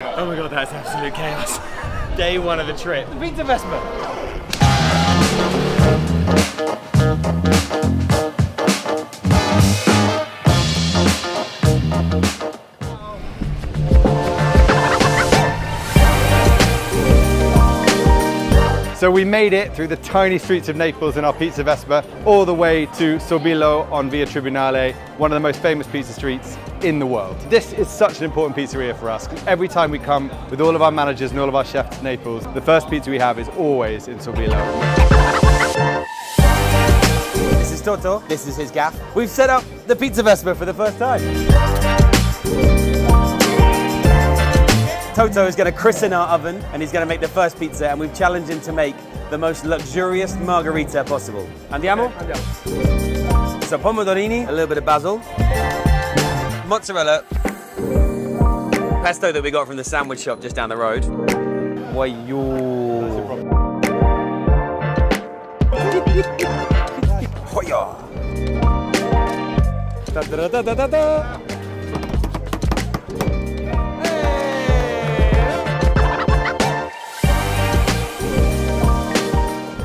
Oh my god, that's absolute chaos. Day one of the trip. The Pizza Vespa. So we made it through the tiny streets of Naples in our Pizza Vespa all the way to Sorbillo on Via Tribunale, one of the most famous pizza streets in the world. This is such an important pizzeria for us. Every time we come with all of our managers and all of our chefs to Naples, the first pizza we have is always in Sorbillo. This is Toto. This is his gaff. We've set up the Pizza Vespa for the first time. Toto is going to christen our oven and he's going to make the first pizza and we've challenged him to make the most luxurious margherita possible. Andiamo? So pomodorini, a little bit of basil, mozzarella, pesto that we got from the sandwich shop just down the road. Wayo. Hoya. Da, da, da, da, da, da.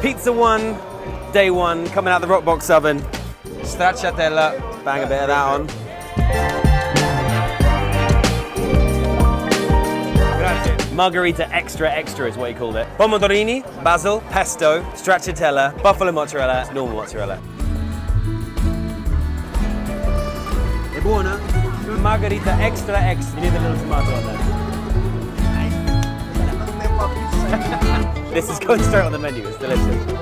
Pizza one, day one, coming out of the Roccbox oven. Stracciatella, bang a bit of that on. Margherita extra extra is what he called it. Pomodorini, basil, pesto, stracciatella, buffalo mozzarella, normal mozzarella. È buona? Margherita extra extra. You need a little tomato on there. This is going straight on the menu, it's delicious.